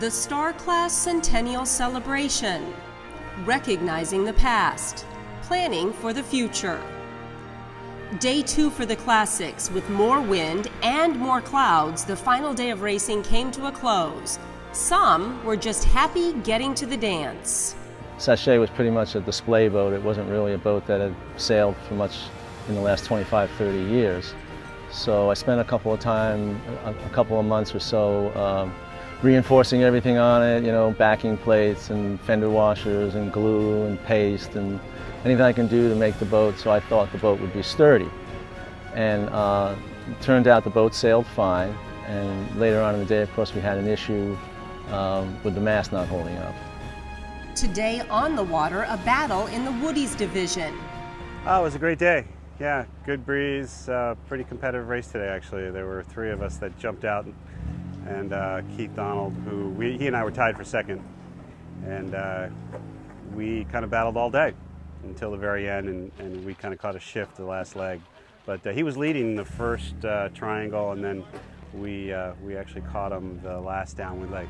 The Star Class Centennial Celebration. Recognizing the past, planning for the future. Day two for the Classics. With more wind and more clouds, the final day of racing came to a close. Some were just happy getting to the dance. Sachet was pretty much a display boat. It wasn't really a boat that had sailed for much in the last 25, 30 years. So I spent a couple of time, a, couple of months or so um, reinforcing everything on it, you know, backing plates and fender washers and glue and paste and anything I can do to make the boat so I thought the boat would be sturdy. And uh, it turned out the boat sailed fine and later on in the day of course we had an issue um, with the mast not holding up. Today on the water, a battle in the Woodies division. Oh, it was a great day. Yeah, good breeze, uh, pretty competitive race today actually. There were three of us that jumped out and uh, Keith Donald, who we, he and I were tied for second. And uh, we kind of battled all day until the very end, and, and we kind of caught a shift the last leg. But uh, he was leading the first uh, triangle, and then we, uh, we actually caught him the last downwind leg.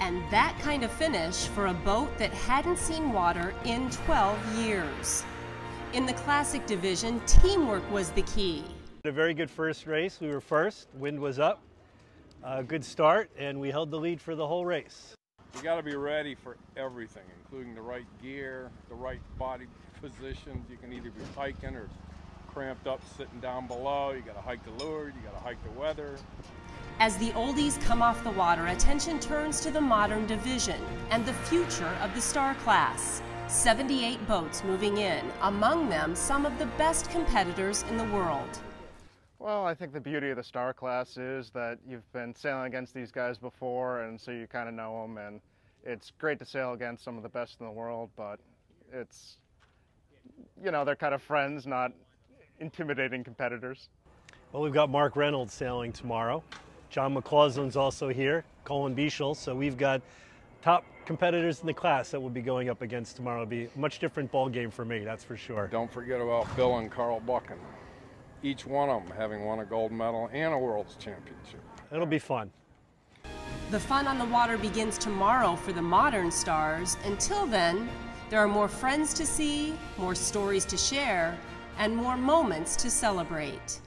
And that kind of finish for a boat that hadn't seen water in 12 years. In the Classic Division, teamwork was the key. A very good first race. We were first, wind was up, a good start, and we held the lead for the whole race. You got to be ready for everything, including the right gear, the right body positions. You can either be hiking or cramped up sitting down below. You got to hike the lure, you got to hike the weather. As the oldies come off the water, attention turns to the modern division and the future of the Star Class. 78 boats moving in, among them some of the best competitors in the world. Well, I think the beauty of the Star Class is that you've been sailing against these guys before, and so you kind of know them, and it's great to sail against some of the best in the world, but it's, you know, they're kind of friends, not intimidating competitors. Well, we've got Mark Reynolds sailing tomorrow. John MacCausland's also here, Colin Beashel, so we've got top competitors in the class that we'll be going up against tomorrow. It'll be a much different ball game for me, that's for sure. Don't forget about Bill and Carl Buchan each one of them having won a gold medal and a world's championship. It'll be fun. The fun on the water begins tomorrow for the modern stars. Until then, there are more friends to see, more stories to share, and more moments to celebrate.